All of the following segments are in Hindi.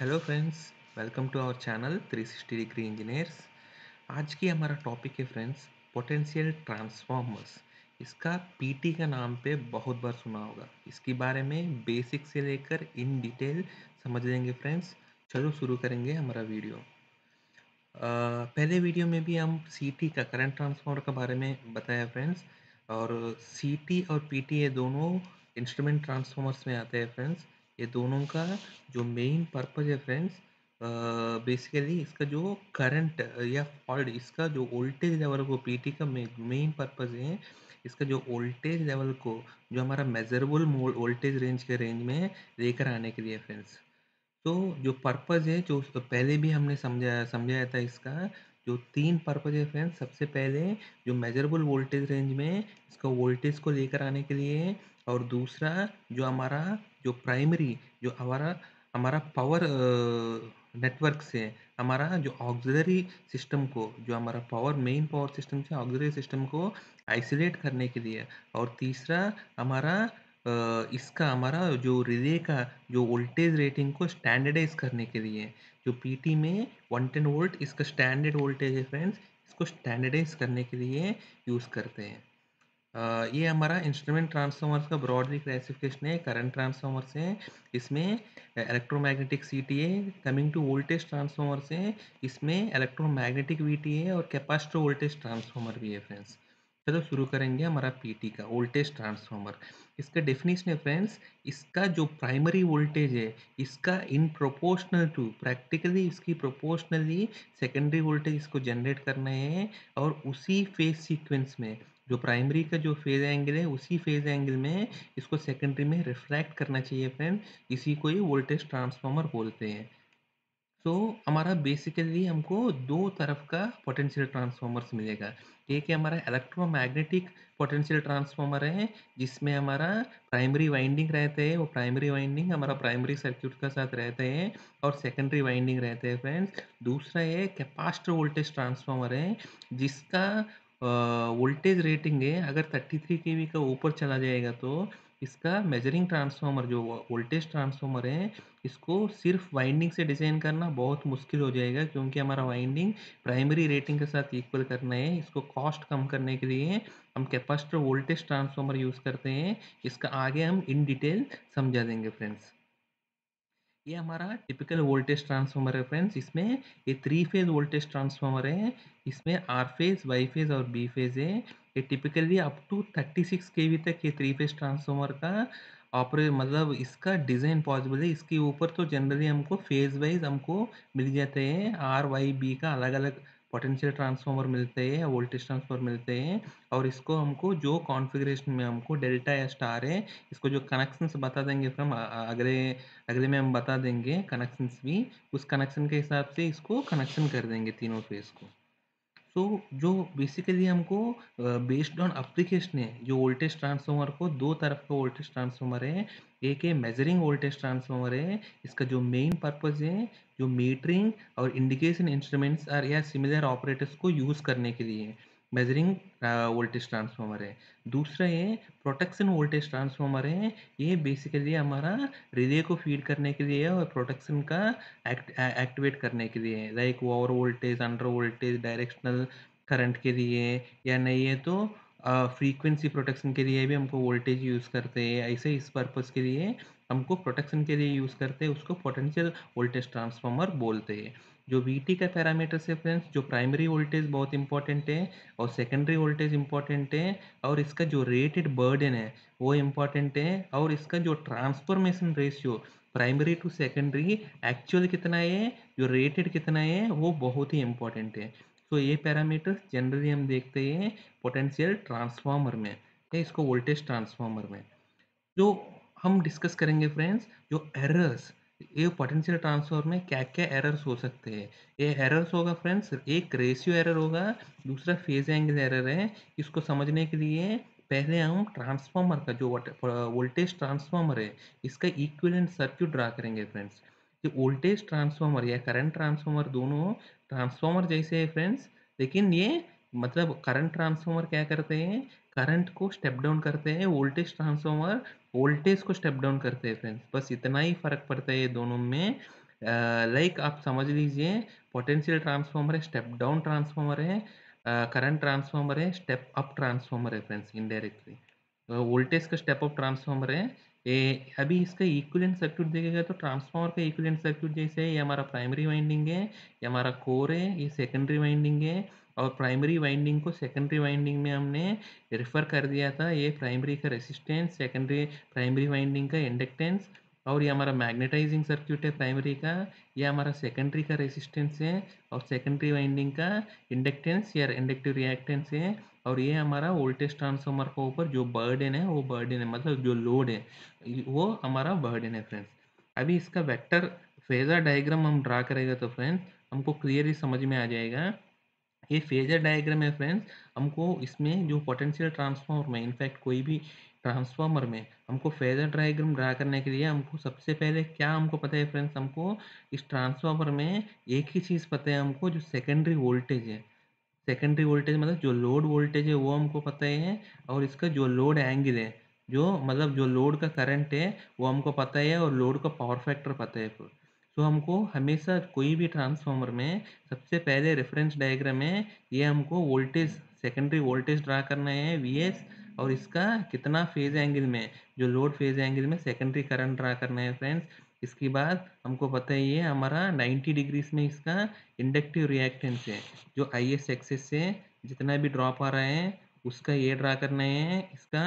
Hello friends welcome to our channel 360 degree engineers आज की हमारा टॉपिक है फ्रेंड्स पोटेंशियल ट्रांसफॉर्मर्स इसका पीटी का नाम पे बहुत बार सुना होगा। इसके बारे में बेसिक से लेकर इन डिटेल समझ लेंगे फ्रेंड्स चलो शुरू करेंगे हमारा वीडियो अ, पहले वीडियो में भी हम सीटी का करंट ट्रांसफार्मर के बारे में बताया फ्रेंड्स और सीटी और पीटी ये दोनों इंस्ट्रूमेंट ट्रांसफार्मर्स में आते हैं फ्रेंड्स ये दोनों का जो मेन पर्पज है फ्रेंड्स बेसिकली इसका जो करंट या फॉल्ट इसका जो वोल्टेज लेवल को पीटी का मेन पर्पज है, इसका जो वोल्टेज लेवल को, जो हमारा मेजरेबल वोल्टेज रेंज के रेंज में लेकर आने के लिए फ्रेंड्स तो जो पर्पज़ है, जो पहले भी हमने समझाया समझाया था इसका, जो तीन पर्पज़ है फ्रेंड्स सबसे पहले जो मेजरेबल वोल्टेज रेंज में इसका वोल्टेज को लेकर आने के लिए और दूसरा जो हमारा जो प्राइमरी जो हमारा हमारा पावर नेटवर्क से हमारा जो ऑक्सिलरी सिस्टम को, जो हमारा पावर मेन पावर सिस्टम से ऑक्सिलरी सिस्टम को आइसोलेट करने के लिए और तीसरा हमारा इसका हमारा जो रिले का, जो वोल्टेज रेटिंग को स्टैंडर्डाइज करने के लिए, जो पीटी में वन 110 वोल्ट इसका स्टैंडर्ड वोल्टेज है फ्रेंड्स इसको स्टैंडर्डाइज करने के लिए यूज़ करते हैं। ये हमारा इंस्ट्रूमेंट ट्रांसफार्मर्स का ब्रॉडली क्लासिफिकेशन है करंट ट्रांसफार्मर्स है, इसमें इलेक्ट्रोमैग्नेटिक सी टी है कमिंग टू वोल्टेज ट्रांसफार्मर्स है, इसमें इलेक्ट्रोमैग्नेटिक वी टी है और कैपेसिटर वोल्टेज ट्रांसफार्मर भी है फ्रेंड्स चलो शुरू करेंगे हमारा पीटी का वोल्टेज ट्रांसफार्मर इसका डेफिनेशन है फ्रेंड्स इसका जो प्राइमरी वोल्टेज है, इसका इन प्रोपोर्शनल टू प्रैक्टिकली इसकी प्रोपोर्शनली सेकेंडरी वोल्टेज इसको जनरेट करना है और उसी फ़ेज़ सीक्वेंस में जो प्राइमरी का जो फ़ेज़ एंगल है, उसी फ़ेज़ एंगल में इसको सेकेंडरी में रिफ्रैक्ट करना चाहिए फ्रेंड इसी को ही वोल्टेज ट्रांसफार्मर बोलते हैं। तो हमारा बेसिकली हमको दो तरफ़ का पोटेंशियल ट्रांसफार्मर्स मिलेगा। एक है हमारा इलेक्ट्रोमैग्नेटिक पोटेंशियल ट्रांसफार्मर है, जिसमें हमारा प्राइमरी वाइंडिंग रहते हैं, वो प्राइमरी वाइंडिंग हमारा प्राइमरी सर्क्यूट का साथ रहते हैं और सेकेंडरी वाइंडिंग रहते हैं फ्रेंड्स दूसरा है कैपासिटर वोल्टेज ट्रांसफार्मर है, जिसका वोल्टेज रेटिंग है, अगर 33 केवी का ऊपर चला जाएगा तो इसका मेजरिंग ट्रांसफार्मर जो वोल्टेज ट्रांसफार्मर है, इसको सिर्फ़ वाइंडिंग से डिज़ाइन करना बहुत मुश्किल हो जाएगा क्योंकि हमारा वाइंडिंग प्राइमरी रेटिंग के साथ इक्वल करना है। इसको कॉस्ट कम करने के लिए हम कैपेसिटर वोल्टेज ट्रांसफार्मर यूज़ करते हैं। इसका आगे हम इन डिटेल समझा देंगे फ्रेंड्स ये हमारा टिपिकल वोल्टेज ट्रांसफार्मर है फ्रेंड्स इसमें ये थ्री फ़ेज़ वोल्टेज ट्रांसफार्मर है। इसमें आर फ़ेज़ वाई फ़ेज़ और बी फ़ेज़ है। ये टिपिकली अप टू 36 केवी तक ये थ्री फ़ेज़ ट्रांसफार्मर का ऑपरे मतलब इसका डिज़ाइन पॉसिबल है। इसके ऊपर तो जनरली हमको फ़ेज़ वाइज हमको मिल जाते हैं। आर वाई बी का अलग अलग पोटेंशियल ट्रांसफार्मर मिलते हैं वोल्टेज ट्रांसफार्मर मिलते हैं और इसको हमको जो कॉन्फ़िगरेशन में हमको डेल्टा या स्टार है, इसको जो कनेक्शंस बता देंगे फ्रॉम अगले अगले में हम बता देंगे कनेक्शंस भी, उस कनेक्शन के हिसाब से इसको कनेक्शन कर देंगे तीनों फ़ेज़ को। सो जो बेसिकली हमको बेस्ड ऑन अप्लीकेशन है, जो वोल्टेज ट्रांसफार्मर को, दो तरफ़ का वोल्टेज ट्रांसफार्मर है, एक है मेजरिंग वोल्टेज ट्रांसफार्मर है, इसका जो मेन पर्पज है, जो मीटरिंग और इंडिकेशन इंस्ट्रूमेंट्स और या सिमिलर ऑपरेटर्स को यूज़ करने के लिए। मेजरिंग वोल्टेज ट्रांसफार्मर है। दूसरा ये प्रोटेक्शन वोल्टेज ट्रांसफार्मर है। ये बेसिकली हमारा रिले को फ़ीड करने के लिए और प्रोटेक्शन का एक्ट एक्टिवेट करने के लिए। Like over voltage under voltage directional current के लिए या नहीं है तो फ्रीक्वेंसी प्रोटेक्शन के लिए भी हमको वोल्टेज यूज़ करते हैं। ऐसे इस पर्पज़ के लिए हमको प्रोटेक्शन के लिए यूज़ करते हैं। उसको पोटेंशियल वोल्टेज ट्रांसफार्मर बोलते हैं। जो वी का पैरामीटर्स है फ्रेंड्स जो प्राइमरी वोल्टेज बहुत इंपॉर्टेंट है और सेकेंडरी वोल्टेज इंपॉर्टेंट है और इसका जो रेटेड बर्डन है, वो इंपॉर्टेंट है और इसका जो transformation ratio primary to secondary actual कितना है, जो रेटेड कितना है, वो बहुत ही इंपॉर्टेंट है। तो ये पैरामीटर्स जनरली हम देखते हैं पोटेंशियल ट्रांसफार्मर में, या इसको वोल्टेज ट्रांसफार्मर में। जो हम डिस्कस करेंगे फ्रेंड्स जो एरर्स ये पोटेंशियल ट्रांसफ़र में क्या क्या एरर्स हो सकते हैं? ये एरर्स होगा फ्रेंड्स एक रेशियो एरर होगा, दूसरा फ़ेज़ एंगल एरर है। इसको समझने के लिए पहले हम ट्रांसफार्मर का जो वोल्टेज ट्रांसफार्मर है, इसका इक्विवेलेंट सर्क्यूट ड्रा करेंगे फ्रेंड्स जो वोल्टेज ट्रांसफार्मर या करंट ट्रांसफार्मर दोनों ट्रांसफार्मर जैसे है फ्रेंड्स लेकिन ये मतलब करंट ट्रांसफार्मर क्या करते हैं? करंट को स्टेप डाउन करते हैं वोल्टेज ट्रांसफार्मर वोल्टेज को स्टेप डाउन करते हैं फ्रेंड्स बस इतना ही फ़र्क पड़ता है ये दोनों में। लाइक आप समझ लीजिए पोटेंशियल ट्रांसफार्मर है स्टेप डाउन ट्रांसफॉर्मर है करंट ट्रांसफार्मर है स्टेप अप ट्रांसफार्मर है फ्रेंड्स इनडायरेक्टली वोल्टेज का स्टेप अप ट्रांसफार्मर है। ये अभी इसका इक्विलेंट सर्किट देखेगा तो ट्रांसफार्मर का इक्विलेंट सर्किट जैसे ये हमारा प्राइमरी वाइंडिंग है, ये हमारा कोर है, ये सेकेंडरी वाइंडिंग है। और प्राइमरी वाइंडिंग को सेकेंडरी वाइंडिंग में हमने रेफर कर दिया था, ये प्राइमरी का रेसिस्टेंस सेकेंडरी प्राइमरी वाइंडिंग का इंडक्टेंस और ये हमारा मैग्नेटाइजिंग सर्क्यूट है प्राइमरी का, ये हमारा सेकेंडरी का रेसिस्टेंस है और सेकेंडरी वाइंडिंग का इंडक्टेंस या इंडक्टिव रिएक्टेंस है और ये हमारा वोल्टेज ट्रांसफार्मर के ऊपर जो बर्डन है, वो बर्डन है मतलब जो लोड है वो हमारा बर्डन है फ्रेंड्स अभी इसका वेक्टर फेजर डायग्राम हम ड्रा करेगा तो फ्रेंड्स हमको क्लियरली समझ में आ जाएगा। ये फेजर डायग्राम है फ्रेंड्स, हमको इसमें जो पोटेंशियल ट्रांसफार्मर में, इनफैक्ट कोई भी ट्रांसफार्मर में, हमको फेजर डायग्राम ड्रा करने के लिए हमको सबसे पहले क्या हमको पता है फ्रेंड्स, हमको इस ट्रांसफार्मर में एक ही चीज़ पता है हमको जो सेकेंडरी वोल्टेज है। सेकेंडरी वोल्टेज मतलब जो लोड वोल्टेज है वो हमको पता है और इसका जो लोड एंगल है, जो मतलब जो लोड का करंट है वो हमको पता है और लोड का पावर फैक्टर पता है। तो हमको हमेशा कोई भी ट्रांसफार्मर में सबसे पहले रेफरेंस डायग्राम में ये हमको वोल्टेज सेकेंडरी वोल्टेज ड्रा करना है वीएस और इसका कितना फ़ेज़ एंगल में, जो लोड फ़ेज़ एंगल में सेकेंडरी करंट ड्रा करना है फ्रेंड्स इसके बाद हमको पता है ये हमारा 90 डिग्रीज में इसका इंडक्टिव रिएक्टेंस है, जो आई एस एक्सेस से जितना भी ड्रॉप आ रहा है, उसका ये ड्रा करना है, इसका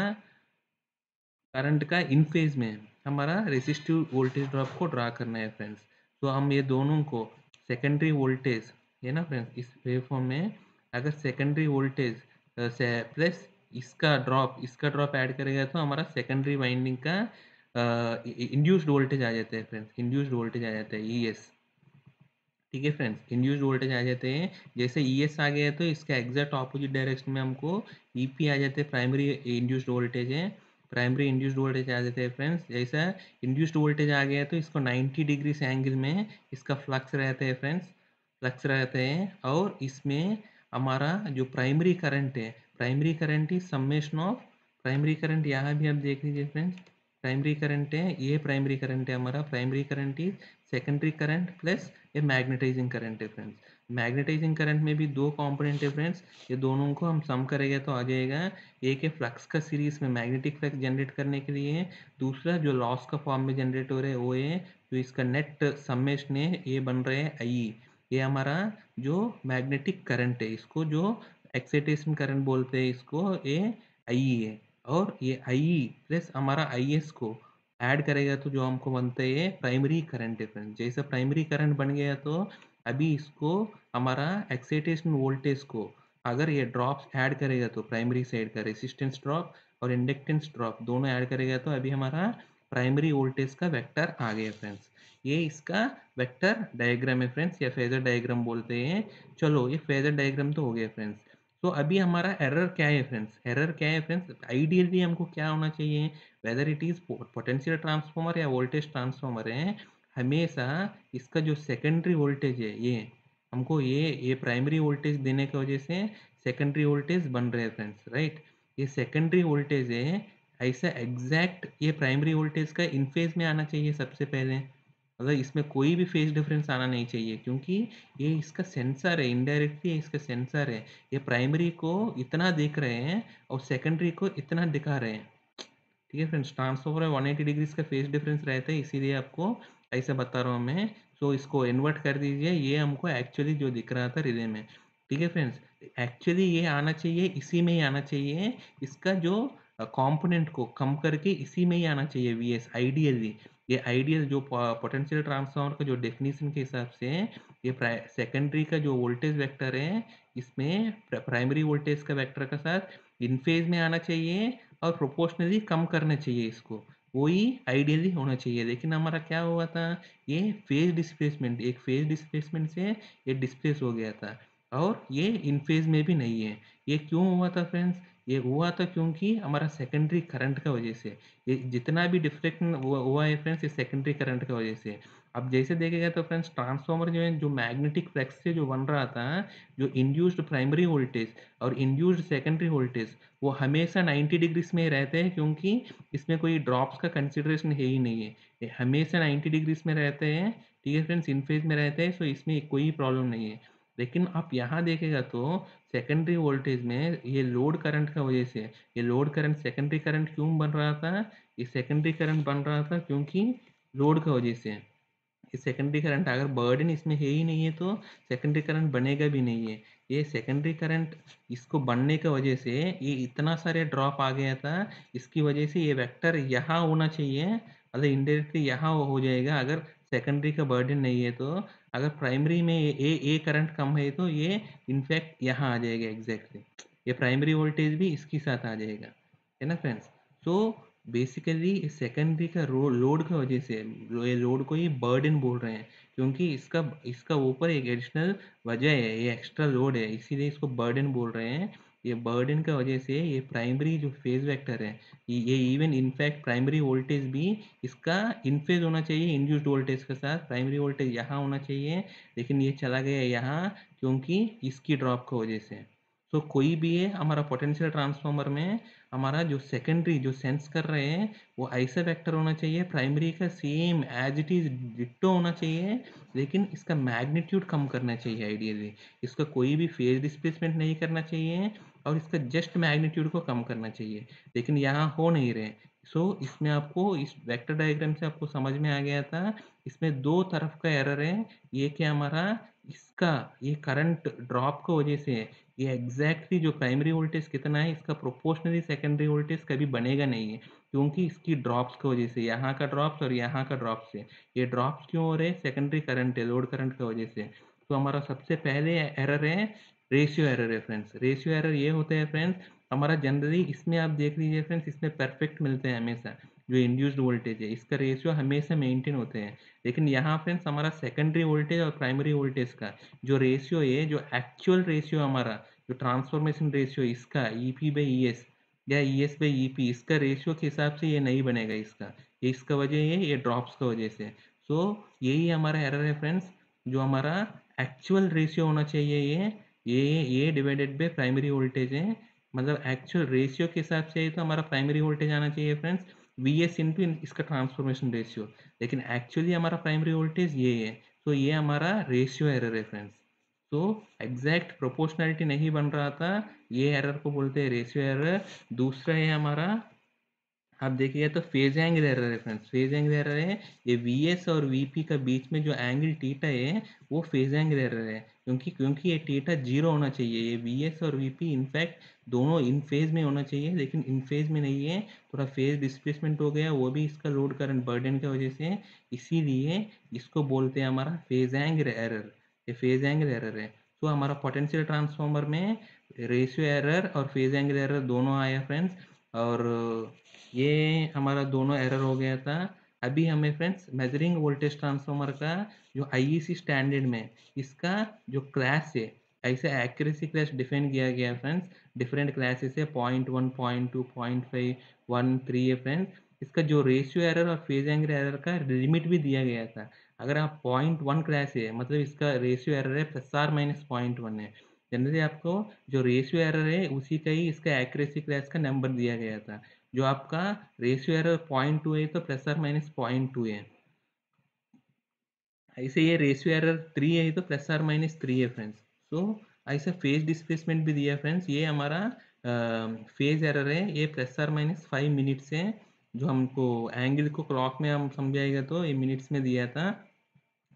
करंट का इन फ़ेज़ में हमारा रेसिस्टिव वोल्टेज ड्रॉप को ड्रा करना है फ्रेंड्स तो हम ये दोनों को सेकेंडरी वोल्टेज है ना फ्रेंड्स इस वेव फॉर्म में अगर सेकेंडरी वोल्टेज से प्लस इसका ड्रॉप इसका ड्रॉप ऐड करेगा तो हमारा सेकेंडरी वाइंडिंग का इंड्यूस्ड वोल्टेज आ जाता है फ्रेंड्स इंड्यूस्ड वोल्टेज आ जाता है ई एस ठीक है फ्रेंड्स इंड्यूस्ड वोल्टेज आ जाते हैं। जैसे ई एस आ गया तो इसका एग्जैक्ट ऑपोजिट डायरेक्शन में हमको ई पी आ जाते हैं प्राइमरी इंड्यूस्ड वोल्टेज है। प्राइमरी इंड्यूस्ड वोल्टेज आ जाते हैं फ्रेंड्स जैसा इंड्यूस्ड वोल्टेज आ गया तो इसको 90 डिग्री से एंगल में इसका फ्लक्स रहते हैं फ्रेंड्स फ्लक्स रहते हैं और इसमें हमारा जो प्राइमरी करंट है primary current is summation of primary current यहाँ भी आप देख लीजिए फ्रेंड्स प्राइमरी करंट है, ये प्राइमरी करंट है हमारा primary current is secondary current plus ये magnetizing current difference magnetizing current में भी दो कंपोनेंट डिफरेंस ये दोनों को हम सम करेंगे तो आ जाएगा एक है फ्लक्स का सीरीज़ में मैग्नेटिक फ्लक्स जनरेट करने के लिए। दूसरा, जो लॉस का फॉर्म में जनरेट हो रहा है, वो है जो इसका नेट समेशन है, ये बन रहे हैं आई ये हमारा जो मैग्नेटिक करंट है, इसको जो एक्साइटेशन करंट बोलते हैं, इसको ये आई है। और ये आई प्लस हमारा आई एस को ऐड करेगा तो जो हमको बनते है प्राइमरी करंट फ्रेंड्स जैसे प्राइमरी करंट बन गया तो अभी इसको हमारा एक्साइटेशन वोल्टेज को अगर ये ड्रॉप्स ऐड करेगा तो प्राइमरी साइड का रेसिस्टेंस ड्रॉप और इंडक्टेंस ड्रॉप दोनों ऐड करेगा तो अभी हमारा प्राइमरी वोल्टेज का वेक्टर आ गया फ्रेंड्स ये इसका वेक्टर डायग्राम है फ्रेंड्स या फेजर डायग्राम बोलते हैं. चलो, ये फेजर डायग्राम तो हो गया फ्रेंड्स तो अभी हमारा एरर क्या है फ्रेंड्स एरर क्या है फ्रेंड्स आइडियली हमको क्या होना चाहिए? Whether it is potential transformer या वोल्टेज ट्रांसफॉर्मर है, हमेशा इसका जो सेकेंडरी वोल्टेज है, ये, हमको ये ये प्राइमरी वोल्टेज देने की वजह से सेकेंडरी वोल्टेज बन रहे हैं फ्रेंड्स राइट ये सेकेंडरी वोल्टेज है, ऐसा एग्जैक्ट ये प्राइमरी वोल्टेज का इन फ़ेज़ में आना चाहिए सबसे पहले। मतलब इसमें कोई भी फ़ेज़ डिफरेंस आना नहीं चाहिए, क्योंकि ये इसका सेंसर है इनडायरेक्टली इसका सेंसर है। ये प्राइमरी को इतना देख रहे हैं और सेकेंडरी को इतना दिखा रहे हैं। ठीक है friends transformer one eighty degrees का फ़ेज़ डिफरेंस रहता है इसीलिए आपको ऐसे बता रहा हूँ मैं। सो so, इसको इन्वर्ट कर दीजिए ये हमको एक्चुअली जो दिख रहा था रिले में। ठीक है फ्रेंड्स एक्चुअली ये आना चाहिए इसी में ही आना चाहिए इसका जो कंपोनेंट को कम करके इसी में ही आना चाहिए वी एस आइडियली ये आइडियल जो पोटेंशियल ट्रांसफार्मर का जो डेफिनेशन के हिसाब से ये सेकेंडरी का जो वोल्टेज वेक्टर है इसमें प्राइमरी वोल्टेज का वेक्टर का साथ इन फ़ेज़ में आना चाहिए और प्रोपोर्शनली कम करना चाहिए इसको। वही आइडियली होना चाहिए। लेकिन हमारा क्या हुआ था? ये फ़ेज़ डिस्प्लेसमेंट एक फ़ेज़ डिस्प्लेसमेंट से ये डिस्प्लेस हो गया था। और ये इन फ़ेज़ में भी नहीं है। ये क्यों हुआ था फ्रेंड्स ये हुआ था क्योंकि हमारा सेकेंडरी करंट का वजह से। ये जितना भी डिफ्लेक्शन हुआ है फ्रेंड्स ये सेकेंडरी करंट की वजह से। अब जैसे देखेगा तो फ्रेंड्स ट्रांसफार्मर जो है, जो मैग्नेटिक फ्लेक्स से जो बन रहा था, जो इंड्यूस्ड प्राइमरी वोल्टेज और इंड्यूस्ड सेकेंडरी वोल्टेज वो हमेशा 90 डिग्रीज में रहते हैं क्योंकि इसमें कोई ड्रॉप्स का कंसिडरेशन है ही नहीं है। ये हमेशा 90 डिग्रीज में रहते हैं, ठीक है फ्रेंड्स इन फ़ेज़ में रहते हैं सो इसमें कोई प्रॉब्लम नहीं है। लेकिन आप यहाँ देखेगा तो सेकेंडरी वोल्टेज में ये लोड करंट का वजह से, ये लोड करंट सेकेंडरी करंट क्यों बन रहा था? ये सेकेंडरी करंट बन रहा था क्योंकि लोड का वजह से। सेकेंडरी करंट अगर बर्डन इसमें है ही नहीं है तो सेकेंडरी करंट बनेगा भी नहीं है। ये सेकेंडरी करंट इसको बनने की वजह से ये इतना सारे ड्रॉप आ गया था, इसकी वजह से ये वेक्टर यहाँ होना चाहिए मतलब इनडायरेक्टली यहाँ हो जाएगा। अगर सेकेंडरी का बर्डन नहीं है तो अगर प्राइमरी में ए ए करंट कम है तो ये इनफैक्ट यहाँ आ जाएगा एग्जैक्टली ये प्राइमरी वोल्टेज भी इसके साथ आ जाएगा। है ना फ्रेंड्स तो बेसिकली सेकेंडरी का लोड की वजह से ये लोड को ये बर्डन बोल रहे हैं, क्योंकि इसका इसका ऊपर एक एडिशनल वजह है, ये एक्स्ट्रा लोड है, इसीलिए इसको बर्डन बोल रहे हैं। ये बर्डन का वजह से ये प्राइमरी जो फ़ेज़ वेक्टर है, ये इवन इनफैक्ट प्राइमरी वोल्टेज भी इसका इनफेज होना चाहिए इंड्यूस्ड वोल्टेज के साथ प्राइमरी वोल्टेज यहाँ होना चाहिए, लेकिन ये चला गया यहाँ, क्योंकि इसकी ड्रॉप की वजह से। तो कोई भी है हमारा पोटेंशियल ट्रांसफार्मर में हमारा जो सेकेंडरी जो सेंस कर रहे हैं वो ऐसा वेक्टर होना चाहिए प्राइमरी का same as it is ditto होना चाहिए लेकिन इसका मैग्नीट्यूड कम करना चाहिए आइडियली इसका कोई भी फ़ेज़ डिस्प्लेसमेंट नहीं करना चाहिए और इसका जस्ट मैग्नीट्यूड को कम करना चाहिए। लेकिन यहाँ हो नहीं रहे। सो so, इसमें आपको इस वेक्टर डायग्राम से आपको समझ में आ गया था इसमें दो तरफ़ का एरर है। ये क्या हमारा इसका ये करंट ड्रॉप की वजह से ये एग्जैक्टली जो प्राइमरी वोल्टेज कितना है, इसका प्रोपोर्शनली सेकेंडरी वोल्टेज कभी बनेगा नहीं है, क्योंकि इसकी ड्रॉप्स की वजह से, यहाँ का ड्रॉप्स और यहाँ का ड्रॉप्स है। ये ड्रॉप्स क्यों हो रहे हैं? सेकेंडरी करंट है लोड करंट की वजह से। तो हमारा सबसे पहले एरर है रेशियो एरर है फ्रेंड्स रेशियो एरर ये होते हैं फ्रेंड्स हमारा जनरली इसमें आप देख लीजिए फ्रेंड्स इसमें परफेक्ट मिलते हैं हमेशा। जो इंड्यूस्ड वोल्टेज है इसका रेशियो हमेशा मेंटेन होते हैं। लेकिन यहाँ फ्रेंड्स हमारा सेकेंडरी वोल्टेज और प्राइमरी वोल्टेज का जो रेशियो है जो एक्चुअल रेशियो हमारा जो ट्रांसफॉर्मेशन रेशियो इसका E P by E S या E S by E P इसका रेशियो के हिसाब से ये नहीं बनेगा इसका। ये इसका वजह है ये ड्रॉप्स का वजह से। सो so, यही हमारा एरर है फ्रेंड्स जो हमारा एक्चुअल रेशियो होना चाहिए ये। ये ये डिवाइडेड बाई प्राइमरी वोल्टेज है। मतलब एक्चुअल रेशियो के हिसाब से तो हमारा प्राइमरी वोल्टेज आना चाहिए फ्रेंड्स वी एस इंटू इसका ट्रांसफॉर्मेशन रेशियो लेकिन एक्चुअली हमारा प्राइमरी वोल्टेज ये है। तो ये हमारा रेशियो एरर है फ्रेंड्स तो एग्जैक्ट प्रोपोर्शनैलिटी नहीं बन रहा था। ये एरर को बोलते हैं रेशियो एरर दूसरा है हमारा आप देखिए तो फ़ेज़ एंगल एरर है फ्रेंड्स फ़ेज़ एंगल एरर है। ये वी और वी पी का बीच में जो एंगल टीटा है, वो फ़ेज़ एंगल एरर है। क्योंकि क्योंकि ये टीटा ज़ीरो होना चाहिए, ये एस और पी इनफैक्ट दोनों इन फ़ेज़ में होना चाहिए, लेकिन इन फ़ेज़ में नहीं है। थोड़ा फ़ेज़ डिस्प्लेसमेंट हो गया, वो भी इसका लोड करंट बर्डन की वजह से। इसीलिए इसको बोलते हैं हमारा फ़ेज़ एंगल एरर ये फ़ेज़ एंगल एरर है। तो हमारा पोटेंशियल ट्रांसफॉर्मर में रेशियो एरर और फ़ेज़ एंगल एरर दोनों आया फ्रेंड्स और ये हमारा दोनों एरर हो गया था। अभी हमें फ्रेंड्स मेजरिंग वोल्टेज ट्रांसफार्मर का जो आईईसी स्टैंडर्ड में, इसका जो क्लास है, ऐसे एक्यूरेसी क्लास डिफाइन किया गया है फ्रेंड्स डिफरेंट क्लासेस है point one point two point five one three है फ्रेंड्स इसका जो रेशियो एरर और फ़ेज़ एंगल एरर का लिमिट भी दिया गया था। अगर आप पॉइंट वन क्लास है मतलब इसका रेशियो एरर है plus or minus point one है। जनरली आपको जो रेशियो एरर है, उसी का ही इसका एक्यूरेसी क्लास का नंबर दिया गया था। जो आपका रेशियो एरर पॉइंट टू है तो plus or minus point two है ऐसे ये रेशियो एरर थ्री है तो प्लस आर माइनस थ्री है फ्रेंड्स सो ऐसा फ़ेज़ डिस्प्लेसमेंट भी दिया फ्रेंड्स ये हमारा फ़ेज़ एरर है। ये plus or minus five minutes है, जो हमको एंगल को क्लॉक में हम समझाएगा तो ये मिनट्स में दिया था।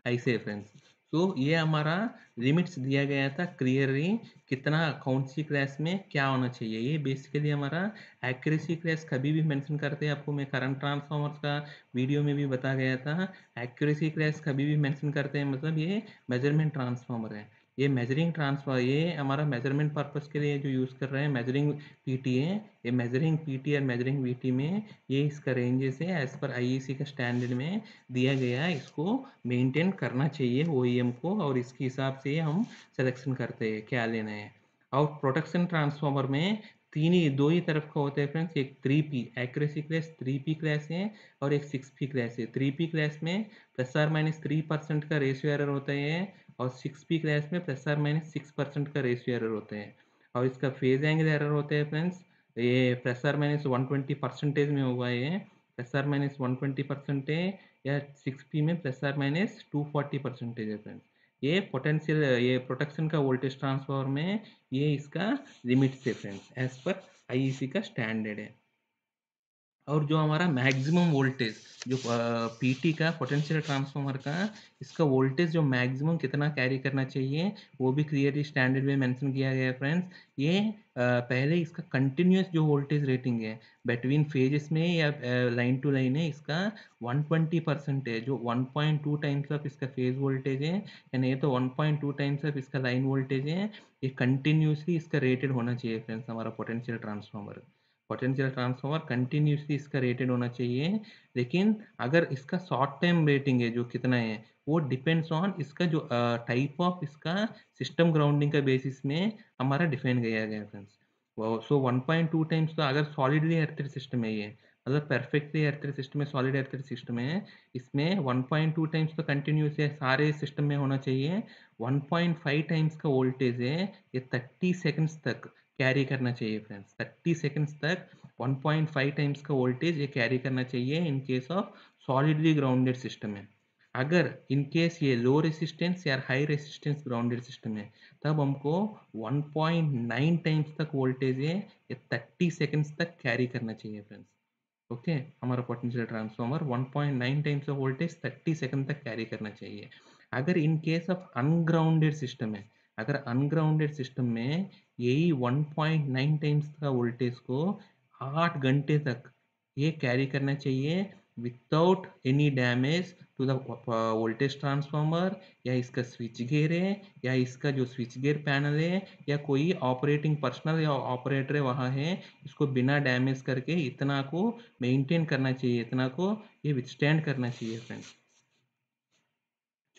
ऐसे फ्रेंड्स तो ये हमारा लिमिट्स दिया गया था क्लियरली कितना कौन सी क्लास में क्या होना चाहिए। ये बेसिकली हमारा एक्यूरेसी क्लास कभी भी मेंशन करते हैं आपको। मैं करंट ट्रांसफॉर्मर्स का वीडियो में भी बता गया था। एक्यूरेसी क्लास कभी भी मेंशन करते हैं। मतलब ये मेज़रमेंट ट्रांसफॉर्मर है। ये मेजरिंग ट्रांसफ़र ये हमारा मेज़रमेंट पर्पस के लिए जो यूज़ कर रहे हैं मेजरिंग पीटी है ये मेजरिंग पीटी और मेजरिंग वीटी में ये इसका रेंजेस है एज पर आईईसी का स्टैंडर्ड में दिया गया है, इसको मेंटेन करना चाहिए ओ e को और इसके हिसाब से हम सिलेक्शन करते हैं, क्या लेना है। और प्रोटेक्शन ट्रांसफॉर्मर में तीन ही, दो ही तरफ़ का होता है फ्रेंड्स एक three P accuracy class three P class है और एक सिक्स पी क्लास है। थ्री पी क्लास में plus or minus three percent का रेशियो एरर होता है और सिक्स पी क्लास में plus or minus six percent का रेशियो एरर होते हैं। और इसका फ़ेज़ एंगल एरर होते हैं फ्रेंड्स ये plus or minus one twenty percentage में होगा ये। Plus or minus one twenty percent है या सिक्स पी में plus or minus two forty percentage है फ्रेंड्स ये पोटेंशियल ये प्रोटेक्शन का वोल्टेज ट्रांसफॉर्म में ये इसका लिमिट है फ्रेंड्स एज पर आई का स्टैंडर्ड है। और जो हमारा मैक्सिमम वोल्टेज जो पीटी का पोटेंशियल ट्रांसफार्मर का, इसका वोल्टेज जो मैक्सिमम कितना कैरी करना चाहिए, वो भी क्लियरली स्टैंडर्ड में मेंशन किया गया है फ्रेंड्स ये पहले इसका कंटिन्यूस जो वोल्टेज रेटिंग है बिटवीन फेजेस में या लाइन टू लाइन है, इसका 120 परसेंट है. जो 1.2 टाइम्स ऑफ़ इसका फ़ेज़ वोल्टेज है ये तो 1.2 टाइम्स ऑफ़ इसका लाइन वोल्टेज है, ये कंटिन्यूसली इसका रेटेड होना चाहिए फ्रेंड्स हमारा potential transformer potential transformer continuously इसका रेटेड होना चाहिए। लेकिन अगर इसका शॉर्ट टाइम रेटिंग है, जो कितना है, वो डिपेंड्स ऑन इसका जो टाइप ऑफ़ इसका सिस्टम ग्राउंडिंग का बेसिस में हमारा डिफाइन किया गया फ्रेंड्स सो 1.2 टाइम्स तो अगर सॉलिडली एर्थेड सिस्टम है ये मतलब परफेक्टली एर्थेड सिस्टम है सॉलिड एर्थेड सिस्टम है, इसमें 1.2 टाइम्स तो कंटिन्यूस है, सारे सिस्टम में होना चाहिए। 1.5 टाइम्स का वोल्टेज है, ये 30 सेकंड्स तक। कैरी करना चाहिए फ्रेंड्स थर्टी सेकेंड्स तक 1.5 टाइम्स का वोल्टेज ये कैरी करना चाहिए in case of solidly grounded system है अगर इन केस ये लो रेसिस्टेंस या हाई रेसिस्टेंस ग्राउंडेड सिस्टम है तब हमको 1.9 टाइम्स तक वोल्टेज है ये 30 सेकेंड्स तक कैरी करना चाहिए फ्रेंड्स ओके? हमारा potential transformer 1.9 times of voltage 30 second तक कैरी करना चाहिए. अगर in case of ungrounded system है अगर अनग्राउंडेड सिस्टम में यही 1.9 टाइम्स का वोल्टेज को आठ घंटे तक ये कैरी करना चाहिए without any damage to the voltage transformer या इसका स्विच गेयर है, या इसका जो स्विच गेयर पैनल है, या कोई ऑपरेटिंग पर्सनल या ऑपरेटर है वहाँ है, इसको बिना डैमेज करके इतना को मेंटेन करना चाहिए, इतना को ये विथस्टैंड करना चाहिए फ्रेंड्स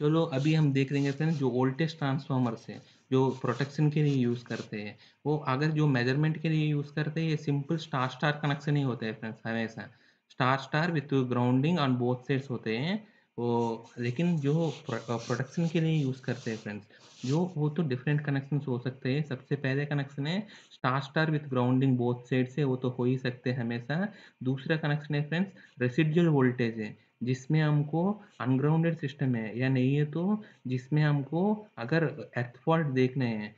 चलो, अभी हम देख लेंगे फ्रेंड्स जो वोल्टेज ट्रांसफार्मर्स है, जो प्रोटेक्शन के लिए यूज़ करते हैं, वो अगर जो मेज़रमेंट के लिए यूज़ करते हैं, ये सिंपल स्टार स्टार कनेक्शन ही होते हैं फ्रेंड्स हमेशा। Star star with grounding on both sides होते हैं, वो, लेकिन जो प्रोटेक्शन के लिए यूज़ करते हैं फ्रेंड्स जो, वो तो डिफरेंट कनेक्शन हो सकते हैं। सबसे पहले कनेक्शन है star star with grounding both side से वो तो हो ही सकते हैं हमेशा। दूसरा कनेक्शन है फ्रेंड्स रेसिडुअल वोल्टेज है। जिसमें हमको अनग्राउंडेड सिस्टम है। या नहीं है तो जिसमें हमको अगर अर्थ फॉल्ट देखने हैं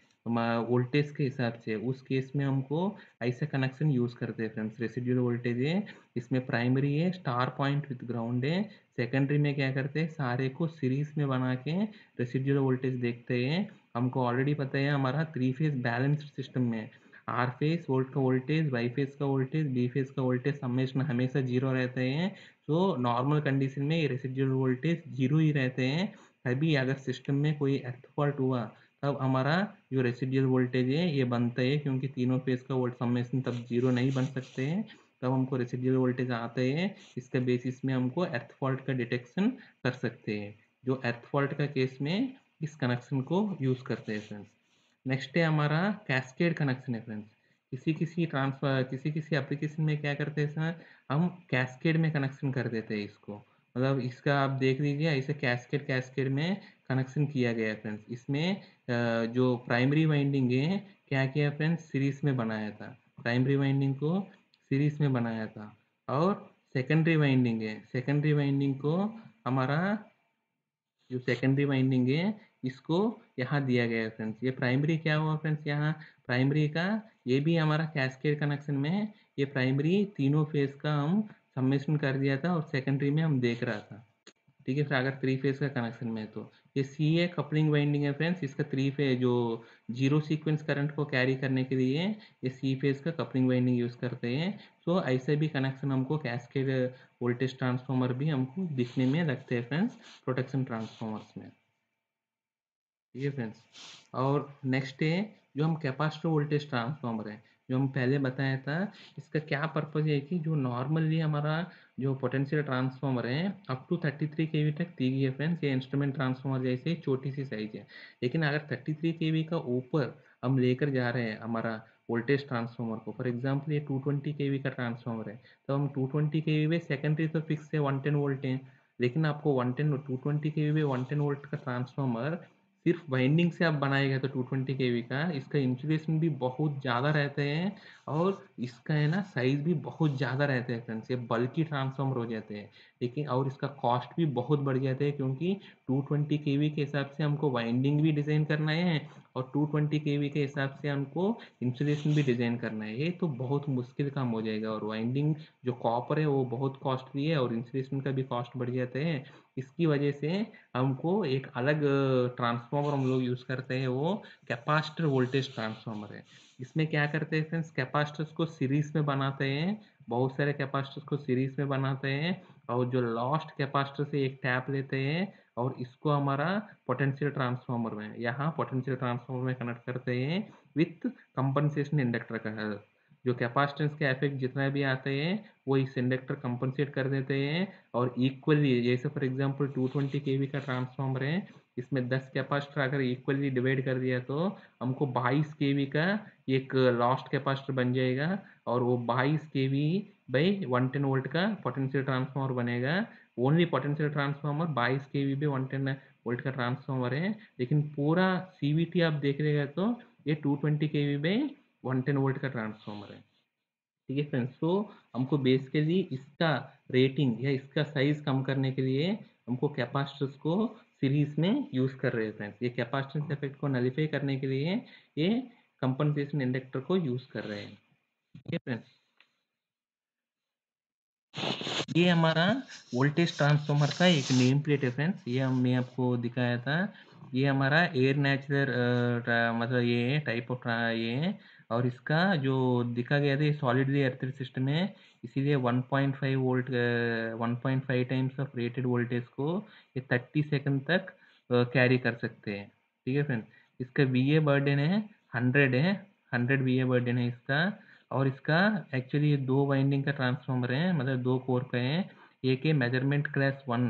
वोल्टेज के हिसाब से, उस केस में हमको ऐसा कनेक्शन यूज़ करते हैं फ्रेंड्स रेसिडुअल वोल्टेज है, इसमें प्राइमरी है स्टार पॉइंट विथ ग्राउंड है सेकेंडरी में क्या करते हैं, सारे को सीरीज़ में बना के रेसिडुअल वोल्टेज देखते हैं। हमको ऑलरेडी पता है हमारा थ्री फ़ेज़ बैलेंस्ड सिस्टम में आर फेस वोल्ट का वोल्टेज वाई फेस का वोल्टेज बी फेस का वोल्टेज हमेशा हमेशा ज़ीरो रहते हैं। तो नॉर्मल कंडीशन में रेसिडुअल वोल्टेज ज़ीरो ही रहते हैं, तभी अगर सिस्टम में कोई अर्थ फॉल्ट हुआ, तब हमारा जो रेसिडुअल वोल्टेज है, ये बनता है, क्योंकि तीनों फ़ेज़ का वोल्ट सम्मेशन तब ज़ीरो नहीं बन सकते हैं। तब हमको रेसिडुअल वोल्टेज आते हैं, इसके बेसिस में हमको अर्थ फॉल्ट का डिटेक्शन कर सकते हैं। जो अर्थ फॉल्ट का केस में इस कनेक्शन को यूज़ करते हैं फ्रेंड्स नेक्स्ट है हमारा कैस्केड कनेक्शन है फ्रेंड्स किसी किसी ट्रांसफ़र किसी किसी एप्लीकेशन में क्या करते हैं सर हम कैस्केड में कनेक्शन कर देते हैं इसको। मतलब इसका आप देख लीजिए ऐसे कैस्केड कैस्केड में कनेक्शन किया गया है फ्रेंड्स। इसमें जो प्राइमरी वाइंडिंग है, क्या किया फ्रेंड्स? सीरीज़ में बनाया था। प्राइमरी वाइंडिंग को सीरीज़ में बनाया था। और सेकेंडरी वाइंडिंग है। सेकेंडरी वाइंडिंग को हमारा, जो सेकेंडरी वाइंडिंग है, इसको यहाँ दिया गया है फ्रेंड्स। ये प्राइमरी क्या हुआ फ्रेंड्स? यहाँ प्राइमरी का, ये भी हमारा कैस्केड कनेक्शन में ये प्राइमरी तीनों फ़ेज़ का हम सबमिशन कर दिया था और सेकेंडरी में हम देख रहा था। ठीक है, फिर अगर थ्री फ़ेज़ का कनेक्शन में तो। ये सी है कपलिंग वाइंडिंग है फ्रेंड्स इसका थ्री फ़ेज़ जो ज़ीरो सीक्वेंस करंट को कैरी करने के लिए ये सी फ़ेज़ का कपलिंग वाइंडिंग यूज़ करते हैं। तो ऐसे भी कनेक्शन हमको कैस्केड वोल्टेज ट्रांसफॉर्मर भी हमको दिखने में लगते हैं फ्रेंड्स प्रोटेक्शन ट्रांसफॉर्मर्स में। ठीक है फ्रेंड्स और नेक्स्ट है, जो हम कैपासिटर वोल्टेज ट्रांसफॉर्मर है। जो हम पहले बताया था, इसका क्या पर्पज़ है कि जो नॉर्मली हमारा जो पोटेंशियल ट्रांसफार्मर है अप टू 33 के वी तक दी गई है फ्रेंड्स ये इंस्ट्रूमेंट ट्रांसफार्मर जैसे छोटी सी साइज़ है। लेकिन अगर 33 के वी का ऊपर हम लेकर जा रहे हैं हमारा वोल्टेज ट्रांसफार्मर को फॉर एग्ज़ाम्पल ये 220 के वी का ट्रांसफार्मर है तो हम 220 के वी में सेकेंडरी तो फिक्स है 110 वोल्ट है। लेकिन आपको 110 220 के वी में वन टेन वोल्ट का ट्रांसफॉर्मर सिर्फ़ वाइंडिंग से आप बनाएगा तो 220 केवी का, इसका इंसुलेशन भी बहुत ज़्यादा रहते हैं और इसका है ना साइज़ भी बहुत ज़्यादा रहते हैं फ्रेंड्स ये बल्कि ट्रांसफॉर्मर हो जाते हैं। लेकिन और इसका कॉस्ट भी बहुत बढ़ जाता है क्योंकि 220 ट्वेंटी के वी के हिसाब से हमको वाइंडिंग भी डिज़ाइन करना है और 220 केवी के हिसाब से हमको इंसुलेशन भी डिज़ाइन करना है। ये तो बहुत मुश्किल काम हो जाएगा और वाइंडिंग जो कॉपर है वो बहुत कॉस्टली है और इंसुलेशन का भी कॉस्ट बढ़ जाता है। इसकी वजह से हमको एक अलग ट्रांसफॉर्मर हम लोग यूज़ करते हैं, वो कैपासिटर वोल्टेज ट्रांसफॉर्मर है। इसमें क्या करते हैं फ्रेंड्स कैपासिटर्स को सीरीज़ में बनाते हैं, बहुत सारे कैपासिटर्स को सीरीज़ में बनाते हैं और जो लास्ट कैपासिटर से एक टैप लेते हैं और इसको हमारा पोटेंशियल ट्रांसफॉर्मर में, यहाँ पोटेंशियल ट्रांसफार्मर में कनेक्ट करते हैं विथ कंपनसेशन इंडक्टर का जो कैपेसिटेंस के इफ़ेक्ट जितना भी आते हैं, वो इस इंडक्टर कंपनसेट कर देते हैं और इक्वली जैसे फॉर एग्जांपल 220 ट्वेंटी का ट्रांसफॉर्मर है, इसमें 10 कैपेसिटर अगर इक्वली डिवाइड कर दिया तो हमको 22 के का एक लास्ट कैपेसिटर बन जाएगा और वो 22 K V by one ten volt का पोटेंशियल ट्रांसफार्मर बनेगा। Only potential transformer 22 K V by one ten volt का ट्रांसफार्मर है। लेकिन पूरा सी आप देख लेगा तो ये two twenty K V by one ten volt का ट्रांसफॉर्मर है। ठीक है फ्रेंड्स तो हमको बेसिकली इसका रेटिंग या इसका साइज़ कम करने के लिए हमको कैपेसिटर्स को सीरीज़ में यूज़ कर रहे हैं फ्रेंड्स। ये कैपेसिटेंस इफ़ेक्ट को नलीफाई करने के लिए ये कंपनसेशन इंडक्टर को यूज़ कर रहे हैं। ठीक है फ्रेंड्स? ये हमारा वोल्टेज ट्रांसफॉर्मर का एक नेम प्लेट है फ्रेंड्स। ये हमने आपको दिखाया था। ये हमारा एयर नेचुरल मतलब ये टाइप ऑफ़ ये और इसका जो दिखा गया था, ये सॉलिडली एर्थर सिस्टम है, इसीलिए 1.5 volt 1.5 times of rated voltage को ये 30 सेकंड तक कैरी कर सकते हैं। ठीक है फ्रेंड इसका वी ए बर्डन है 100 है 100 वी ए बर्डन है इसका। और इसका एक्चुअली ये दो वाइंडिंग का ट्रांसफॉर्मर है मतलब दो कोर का है। एक है मेज़रमेंट क्लास वन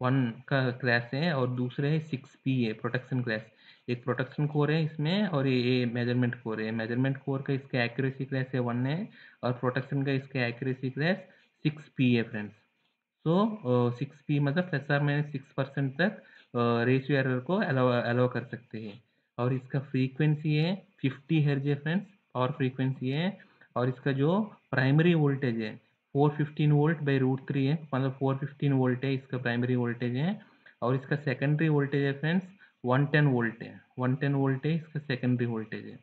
वन का क्लास है और दूसरे है सिक्स पी है प्रोटेक्शन क्लास एक प्रोटेक्शन कोर है इसमें और ये मेज़रमेंट कोर है। मेज़रमेंट कोर का इसका एक्यूरेसी क्लास है वन है और प्रोटेक्शन का इसका एक्यूरेसी क्लास सिक्स पी है फ्रेंड्स सो सिक्स पी मतलब plus or minus six percent तक रेशियो एरर को अलाउ कर सकते हैं। और इसका फ्रीक्वेंसी है फिफ्टी हर्ज है फ्रेंड्स और फ्रीक्वेंसी है और इसका जो प्राइमरी वोल्टेज है four fifteen volt by root three है। मतलब फोर फिफ्टीन वोल्ट है, इसका प्राइमरी वोल्टेज है। और इसका सेकेंडरी वोल्टेज है फ्रेंड्स वन टेन वोल्ट है। वन टेन वोल्ट है, इसका सेकेंडरी वोल्टेज है।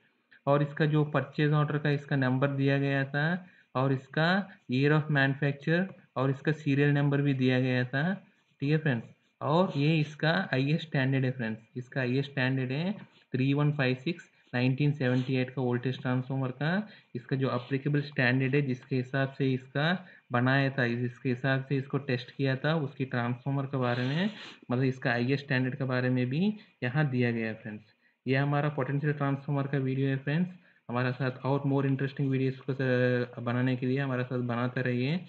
और इसका जो परचेज ऑर्डर का इसका नंबर दिया गया था, और इसका ईयर ऑफ़ मैनुफैक्चर और इसका सीरियल नंबर भी दिया गया था, ठीक है फ्रेंड्स और ये इसका आई स्टैंडर्ड है फ्रेंड्स इसका आई स्टैंडर्ड है थ्री वन फाइव सिक्स 1978 का वोल्टेज ट्रांसफॉर्मर का इसका जो अप्लीकेबल स्टैंडर्ड है, जिसके हिसाब से इसका बनाया था, जिसके हिसाब से इसको टेस्ट किया था, उसकी ट्रांसफॉर्मर के बारे में मतलब इसका आई स्टैंडर्ड के बारे में भी यहाँ दिया गया है फ्रेंड्स ये हमारा पोटेंशियल ट्रांसफॉर्मर का वीडियो है फ्रेंड्स हमारे साथ और मोर इंटरेस्टिंग वीडियोस को बनाने के लिए हमारे साथ बनाते रहिए।